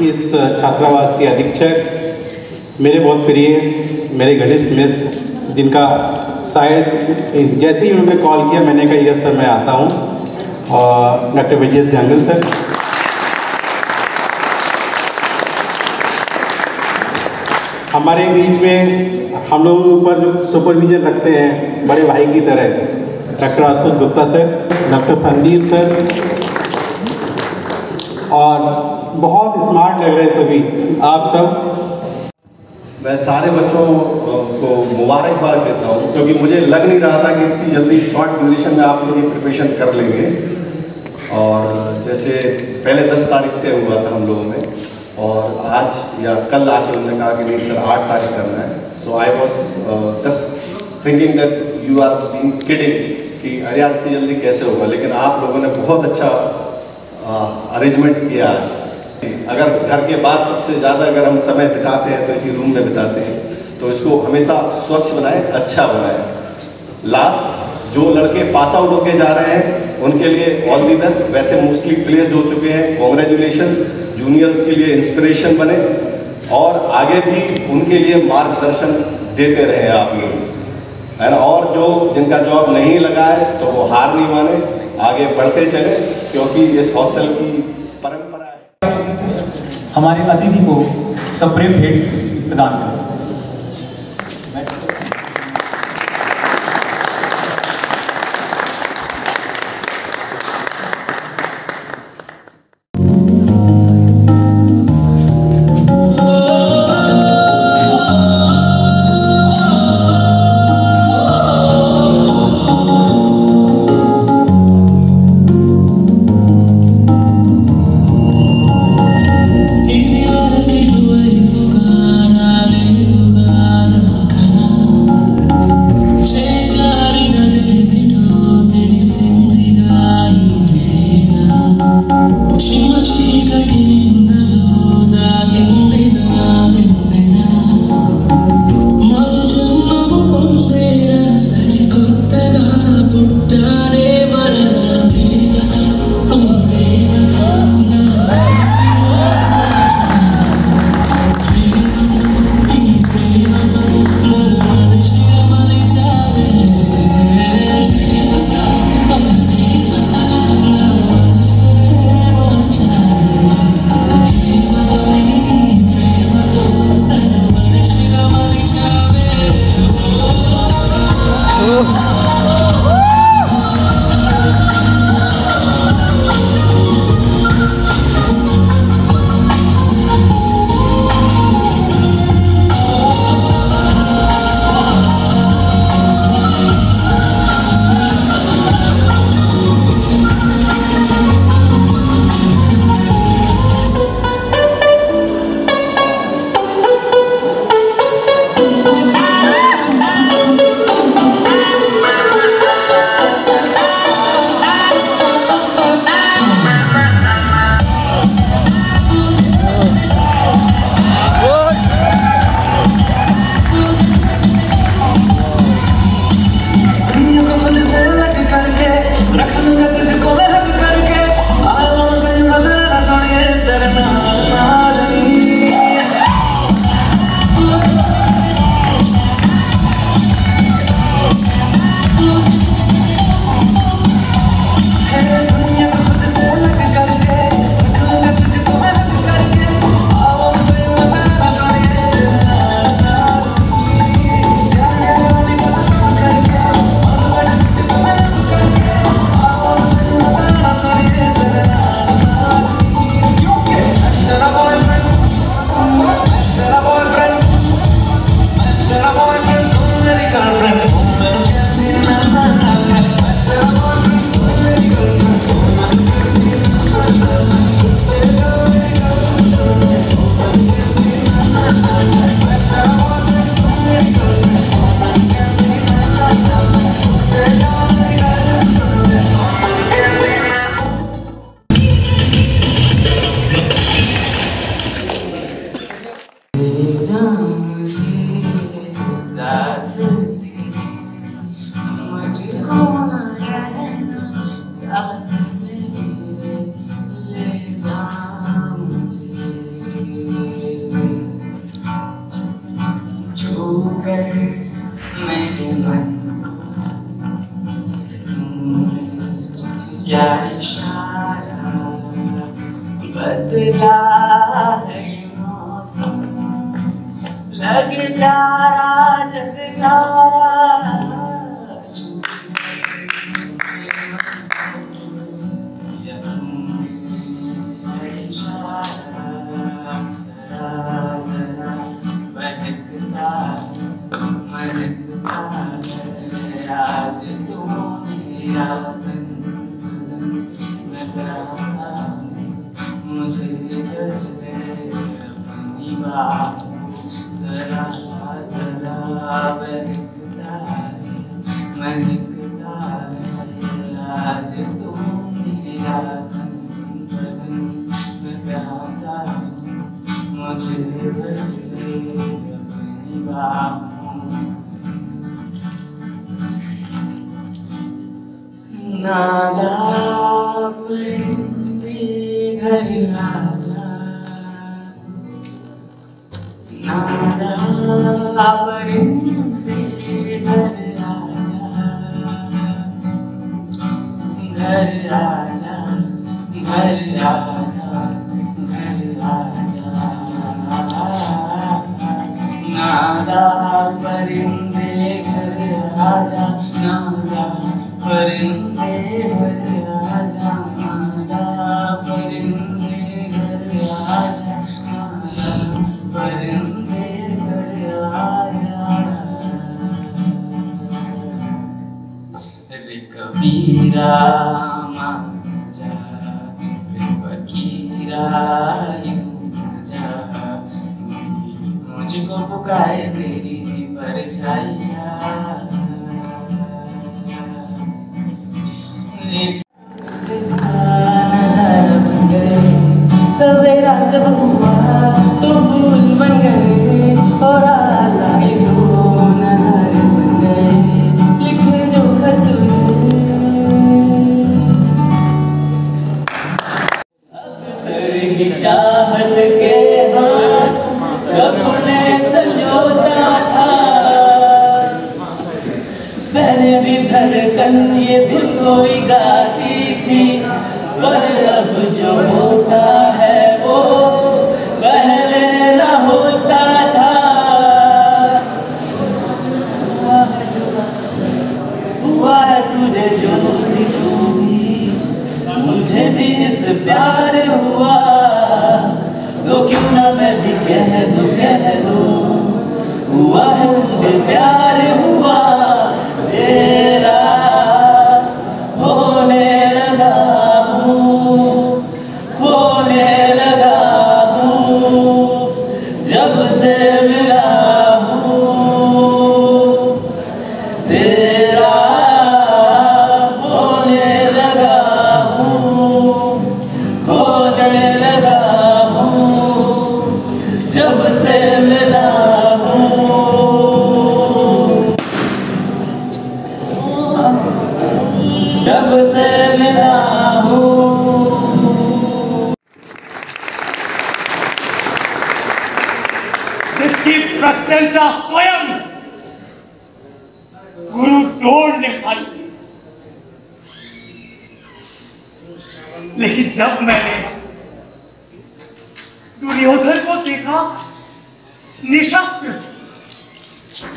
इस छात्रावास के अधीक्षक, मेरे बहुत प्रिय, मेरे घनिष्ठ मित्र, जिनका शायद, जैसे ही उन्होंने कॉल किया, मैंने कहा यस सर मैं आता हूँ। और डॉक्टर विजय गांगल सर हमारे बीच में हम लोगों जो सुपरविजन रखते हैं, बड़े भाई की तरह doctor Ashok Gupta sir doctor Sandeep sir और बहुत स्मार्ट लग रहे सभी। आप सब? मैं सारे बच्चों को मुबारकबाद देता हूँ क्योंकि मुझे लग नहीं रहा था कि इतनी जल्दी शॉर्ट ड्यूरेशन में आप लोग ये प्रिपरेशन कर लेंगे। और जैसे पहले दस तारीख तय हुआ था हम लोगों में और आज या कल आके उन्होंने कहा कि नहीं सर आठ तारीख करना है। So I was just thinking that you are being kidding कि अरे यार इतनी जल्दी कैसे होगा? लेकिन आप लोगों ने बहुत अच्छा अरेंजमेंट uh, किया आज। अगर घर के बाद सबसे ज़्यादा अगर हम समय बिताते हैं तो इसी रूम में बिताते हैं। तो इसको हमेशा स्वच्छ बनाए अच्छा बनाए। लास्ट जो लड़के पास आउट होके जा रहे हैं, उनके लिए ऑल दी बेस्ट वैसे मोस्टली प्लेस हो चुके हैं। कॉन्ग्रेचुलेशन जूनियर्स के लिए इंस्पिरेशन बने। और आगे भी उनके लिए मार्गदर्शन देते रहे आप लोग। है ना और जो जिनका जॉब नहीं लगा है तो वो हार नहीं माने। आगे बढ़ते चले, क्योंकि इस हॉस्टल की हमारे अतिथि को सप्रेम भेंट प्रदान करें। क्या इशारा बदला है मौसम लग प्यारा जग सारा Hallelujah. घर राजा घर परिंदे घर राजा नादा परिंदे घर राजा नादा परिंदे घर नादा परिंदे घर राजा रे कबीरा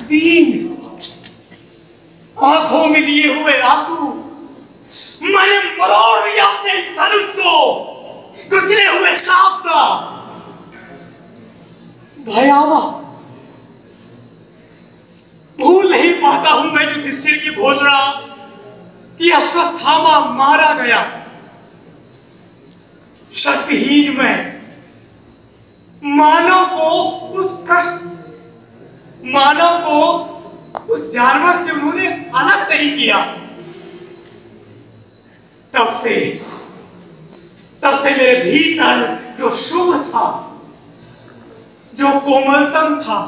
दीन। आँखों में लिए हुए आँसू मैंने मरोड़ दिया अपने धनुष को। गुजरे हुए सांप सा। भयावह। भूल नहीं पाता हूँ मैं युधिष्ठिर की घोषणा कि अश्वत्थामा मारा गया। शक्तिहीन मैं। मानव को उस प्रश्न मानव को उस जानवर से उन्होंने अलग नहीं किया। तब से तब से मेरे भीतर जो शुभ था, जो कोमलतम था,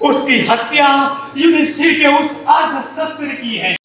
उसकी हत्या युधिष्ठिर के उस अर्ध सत्य की है।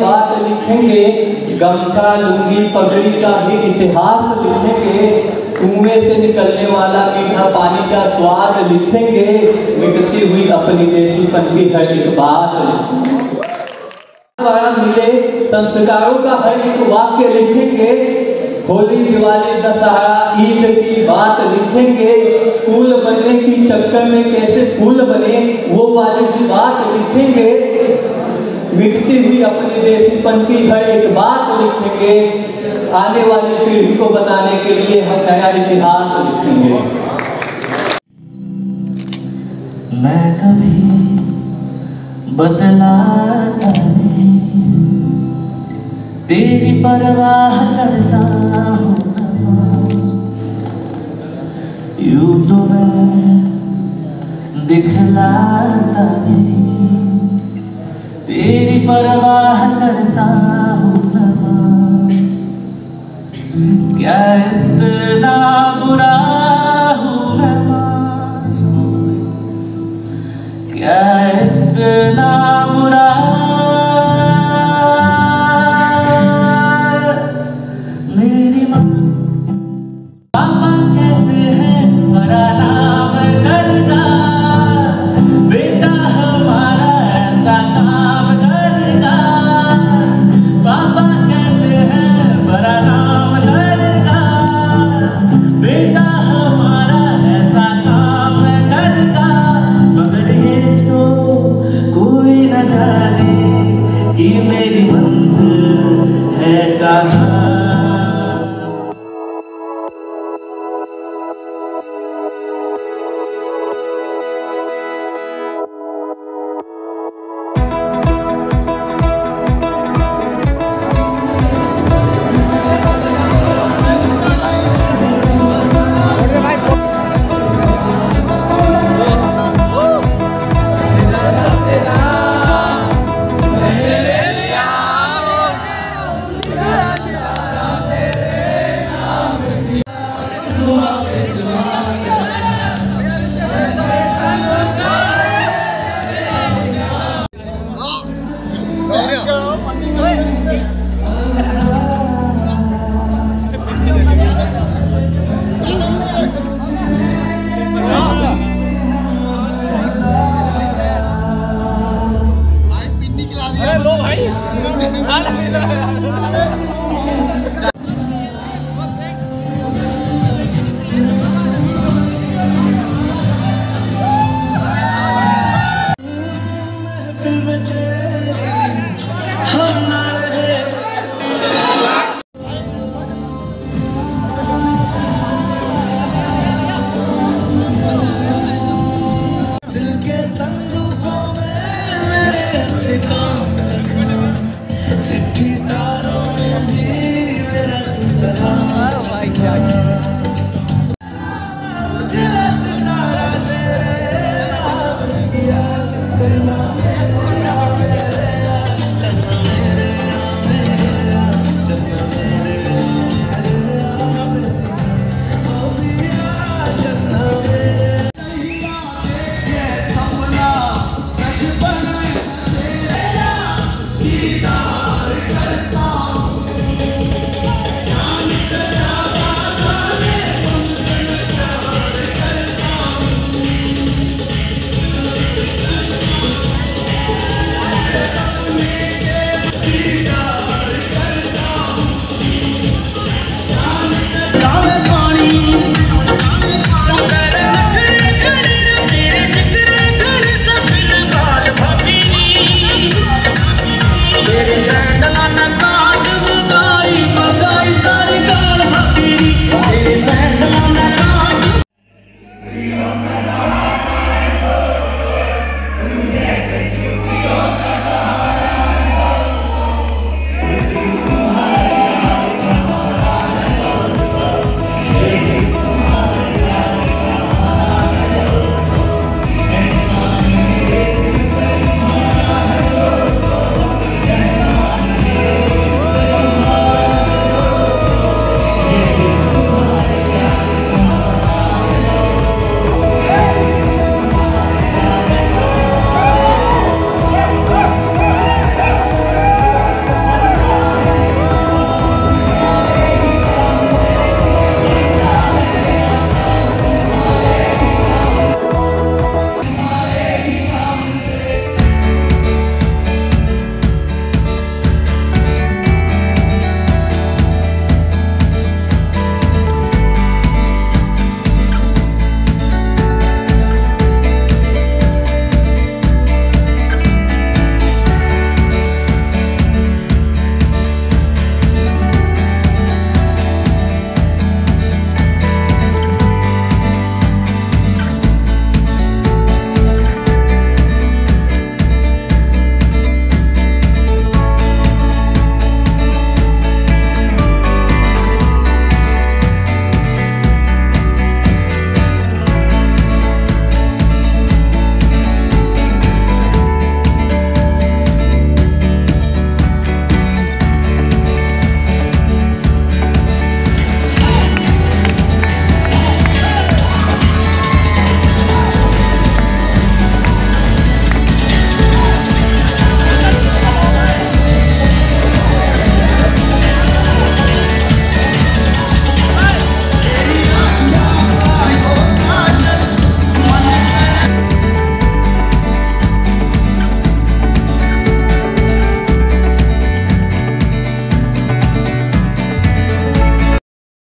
बात लिखेंगे, गमछा, लुंगी, पगड़ी का भी इतिहास लिखेंगे। कुएँ से निकलने वाला मीठा पानी का स्वाद लिखेंगे। मिटती हुई अपनी देशीपन की हर एक बात द्वारा मिले संस्कारों का हर एक वाक्य लिखेंगे। होली, दिवाली, दशहरा, ईद की बात लिखेंगे। फूल बनने की चक्कर में कैसे फूल बने, वो वाली की बात लिखेंगे। मिटती हुई अपनी देशीपन की हर एक बात लिखेंगे आने वाली पीढ़ी को बताने के लिए हम नया इतिहास लिखेंगे। मैं कभी बदलाता नहीं। तेरी परवाह करता हूँ यूँ तो मैं दिखलाता नहीं। तेरी परवाह करता हूँ क्या इतना बुरा हूँ क्या इतना बुरा मेरी माँ। पापा Oh my god.